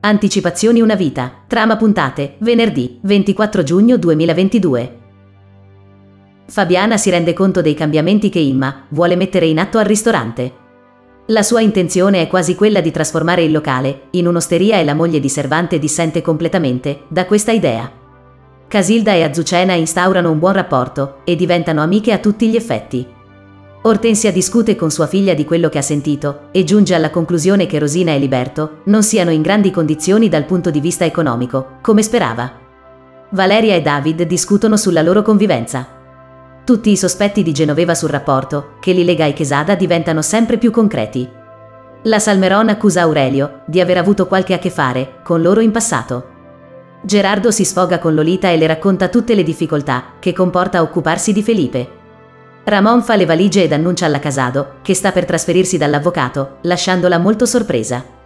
Anticipazioni una vita. Trama puntate. Venerdì 24 giugno 2022. Fabiana si rende conto dei cambiamenti che Imma vuole mettere in atto al ristorante. La sua intenzione è quasi quella di trasformare il locale in un'osteria e la moglie di Servante dissente completamente da questa idea. Casilda e Azucena instaurano un buon rapporto e diventano amiche a tutti gli effetti. Ortensia discute con sua figlia di quello che ha sentito e giunge alla conclusione che Rosina e Liberto non siano in grandi condizioni dal punto di vista economico, come sperava. Valeria e David discutono sulla loro convivenza. Tutti i sospetti di Genoveva sul rapporto, che li lega ai Chesada, diventano sempre più concreti. La Salmeron accusa Aurelio di aver avuto qualche a che fare con loro in passato. Gerardo si sfoga con Lolita e le racconta tutte le difficoltà che comporta occuparsi di Felipe. Ramon fa le valigie ed annuncia alla Casado che sta per trasferirsi dall'avvocato, lasciandola molto sorpresa.